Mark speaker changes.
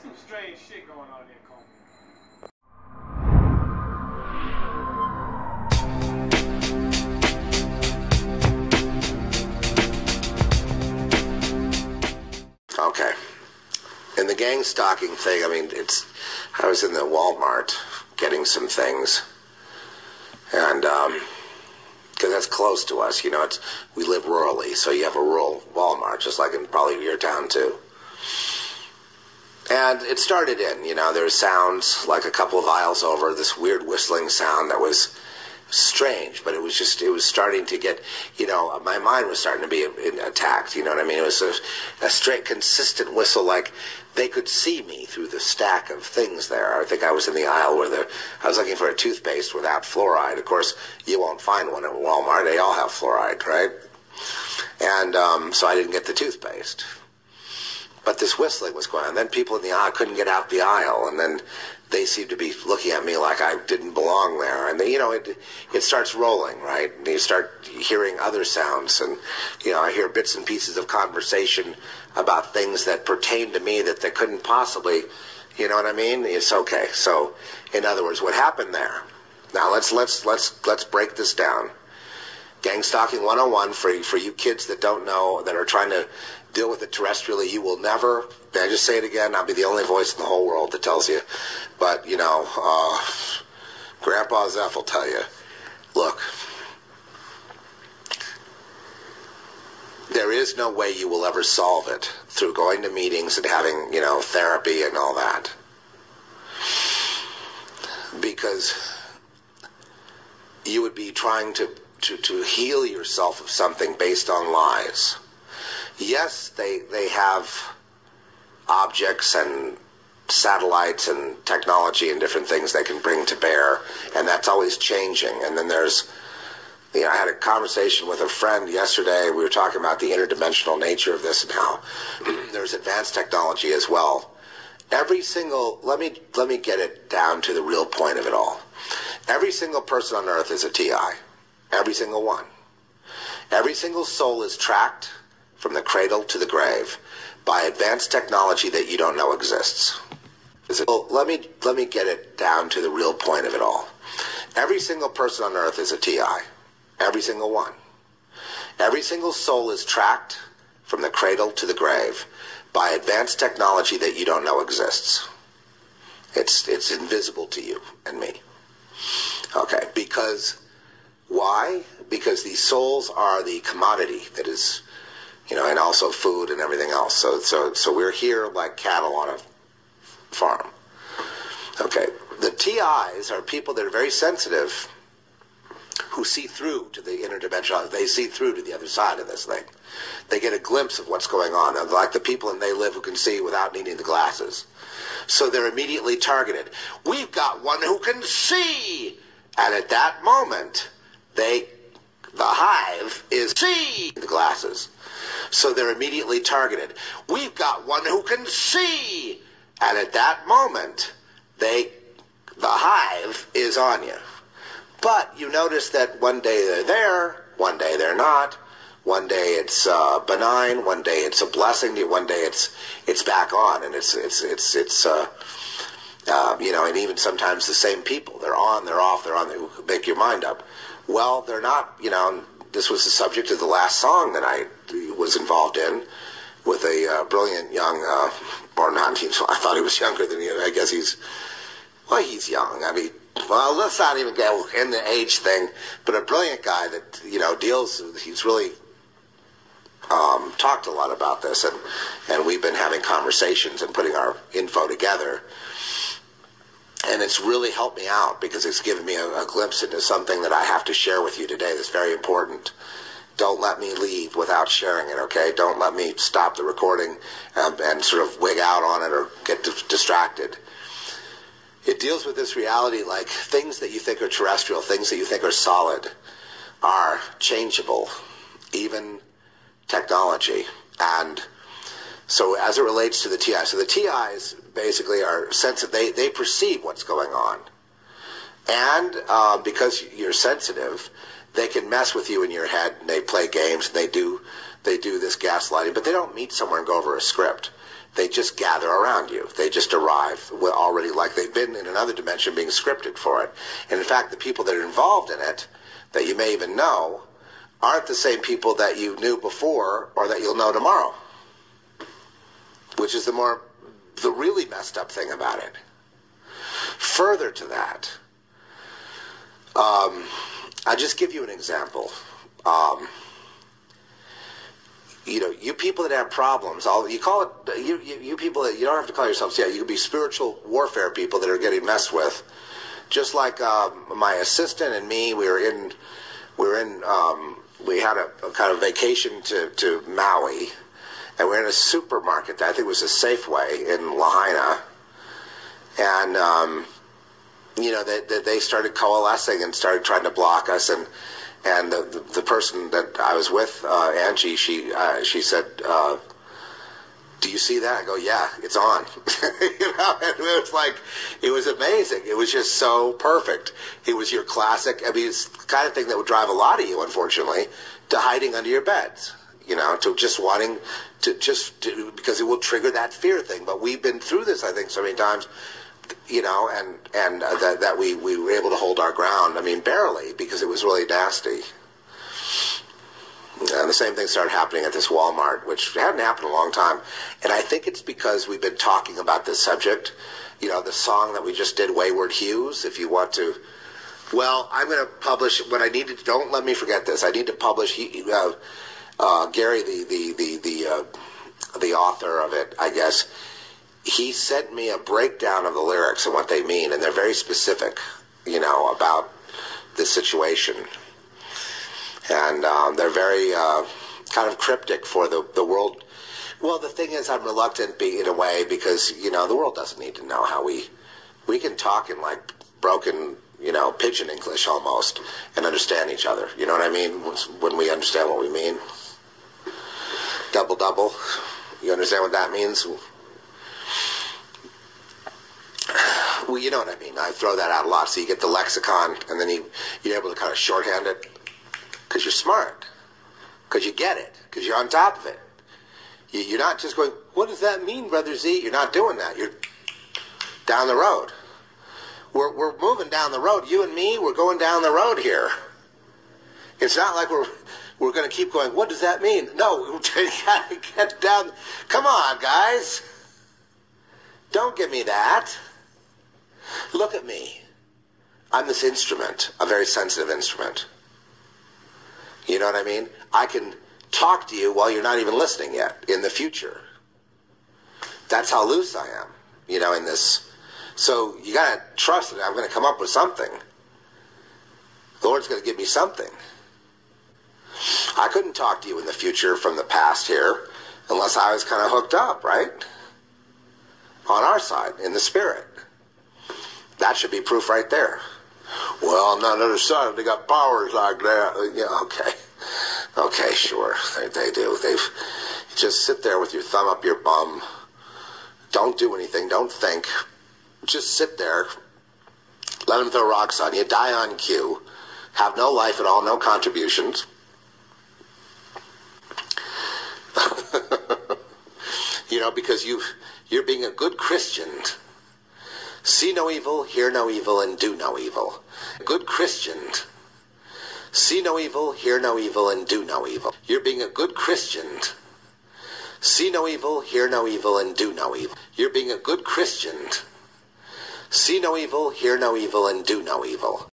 Speaker 1: There's some strange shit going on here, Coleman.
Speaker 2: Okay. And the gang stalking thing, I mean, it's. I was in the Walmart getting some things, and um, because that's close to us, you know, it's we live rurally, so you have a rural Walmart, just like in probably your town too. And it started in, you know, there was sounds like a couple of aisles over, this weird whistling sound that was strange, but it was just, it was starting to get, you know, my mind was starting to be attacked, you know what I mean? It was a, a straight, consistent whistle, like they could see me through the stack of things there. I think I was in the aisle where the, I was looking for a toothpaste without fluoride. Of course, you won't find one at Walmart. They all have fluoride, right? And um, so I didn't get the toothpaste. But this whistling was going on. Then people in the aisle couldn't get out the aisle, and then they seemed to be looking at me like I didn't belong there. And then, you know, it it starts rolling, right? And you start hearing other sounds, and you know, I hear bits and pieces of conversation about things that pertain to me that they couldn't possibly, you know what I mean? It's okay. So, in other words, what happened there? Now let's let's let's let's break this down. Gang stalking 101 for for you kids that don't know that are trying to deal with it terrestrially. You will never. I just say it again. I'll be the only voice in the whole world that tells you. But you know, uh, Grandpa Zeph will tell you. Look, there is no way you will ever solve it through going to meetings and having you know therapy and all that, because you would be trying to to, to heal yourself of something based on lies. Yes, they they have objects and satellites and technology and different things they can bring to bear, and that's always changing. And then there's, you know, I had a conversation with a friend yesterday. We were talking about the interdimensional nature of this and how there's advanced technology as well. Every single let me let me get it down to the real point of it all. Every single person on earth is a TI. Every single one. Every single soul is tracked from the cradle to the grave by advanced technology that you don't know exists. Well, let me let me get it down to the real point of it all. Every single person on earth is a TI. Every single one. Every single soul is tracked from the cradle to the grave by advanced technology that you don't know exists. It's it's invisible to you and me. Okay, because why? Because these souls are the commodity that is, you know, and also food and everything else. So, so, so we're here like cattle on a farm. Okay. The TIs are people that are very sensitive who see through to the interdimensional. They see through to the other side of this thing. They get a glimpse of what's going on. They're like the people in They Live who can see without needing the glasses. So they're immediately targeted. We've got one who can see. And at that moment, they the hive is see the glasses. So they're immediately targeted. We've got one who can see. And at that moment, they the hive is on you. But you notice that one day they're there, one day they're not. One day it's uh, benign, one day it's a blessing, one day it's it's back on, and it's it's it's it's uh, uh, you know, and even sometimes the same people. They're on, they're off, they're on. They make your mind up. Well, they're not. You know, this was the subject of the last song that I was involved in with a uh, brilliant young, uh, or not. I thought he was younger than he. I guess he's. Well, he's young. I mean, well, let's not even go in the age thing. But a brilliant guy that you know deals. He's really um, talked a lot about this, and and we've been having conversations and putting our info together. And it's really helped me out because it's given me a, a glimpse into something that I have to share with you today that's very important. Don't let me leave without sharing it, okay? Don't let me stop the recording um, and sort of wig out on it or get distracted. It deals with this reality like things that you think are terrestrial, things that you think are solid, are changeable, even technology. And so as it relates to the TI, so the TIs basically are sensitive, they, they perceive what's going on. And uh, because you're sensitive, they can mess with you in your head and they play games and they do they do this gaslighting, but they don't meet somewhere and go over a script. They just gather around you. They just arrive already like they've been in another dimension being scripted for it. And in fact, the people that are involved in it, that you may even know, aren't the same people that you knew before or that you'll know tomorrow. Which is the more, the really messed up thing about it. Further to that, um, I'll just give you an example. Um, you know, you people that have problems, all you call it, you, you, you people that you don't have to call yourselves, yeah, you can be spiritual warfare people that are getting messed with. Just like um, my assistant and me, we were in, we were in, um, we had a, a, kind of vacation to, to Maui, and we are in a supermarket. I think it was a Safeway in Lahaina, and um, you know, they, they started coalescing and started trying to block us and and the, the, the person that I was with, uh, Angie, she uh, she said, uh, "Do you see that?" I go, "Yeah, it's on." you know, and it was like it was amazing. It was just so perfect. It was your classic. I mean, it's the kind of thing that would drive a lot of you, unfortunately, to hiding under your beds. You know, to just wanting to just to, because it will trigger that fear thing. But we've been through this, I think, so many times you know, and and uh, that that we we were able to hold our ground. I mean, barely because it was really nasty. And the same thing started happening at this Walmart, which hadn't happened in a long time. And I think it's because we've been talking about this subject. You know, the song that we just did, Wayward Hues. If you want to, well, I'm going to publish what I need to. Don't let me forget this. I need to publish. Uh, uh, Gary, the the the the uh, the author of it, I guess he sent me a breakdown of the lyrics and what they mean, and they're very specific, you know, about the situation. And um, they're very uh, kind of cryptic for the, the world. Well, the thing is, I'm reluctant be, in a way because, you know, the world doesn't need to know how we, we can talk in like broken, you know, pidgin English almost and understand each other. You know what I mean? When we understand what we mean. Double double. You understand what that means? Well, you know what I mean. I throw that out a lot. So you get the lexicon, and then you, you're able to kind of shorthand it because you're smart, because you get it, because you're on top of it. You, you're not just going, what does that mean, Brother Z? You're not doing that. You're down the road. We're, we're moving down the road. You and me, we're going down the road here. It's not like we're we're going to keep going. What does that mean? No, you got to get down. Come on, guys. Don't give me that. Look at me. I'm this instrument, a very sensitive instrument. You know what I mean? I can talk to you while you're not even listening yet in the future. That's how loose I am, you know, in this. So you got to trust that I'm going to come up with something. The Lord's going to give me something. I couldn't talk to you in the future from the past here unless I was kind of hooked up, right? On our side, in the spirit. That should be proof right there. Well, on the other side, they got powers like that. Uh, yeah, okay. Okay, sure. They, they do. They've just sit there with your thumb up your bum. Don't do anything. Don't think. Just sit there. Let them throw rocks on you. Die on cue. Have no life at all. No contributions. You know, because you you're being a good Christian See no evil, hear no evil, and do no evil. Good Christian. See no evil, hear no evil, and do no evil. You're being a good Christian. See no evil, hear no evil, and do no evil. You're being a good Christian. See no evil, hear no evil, and do no evil.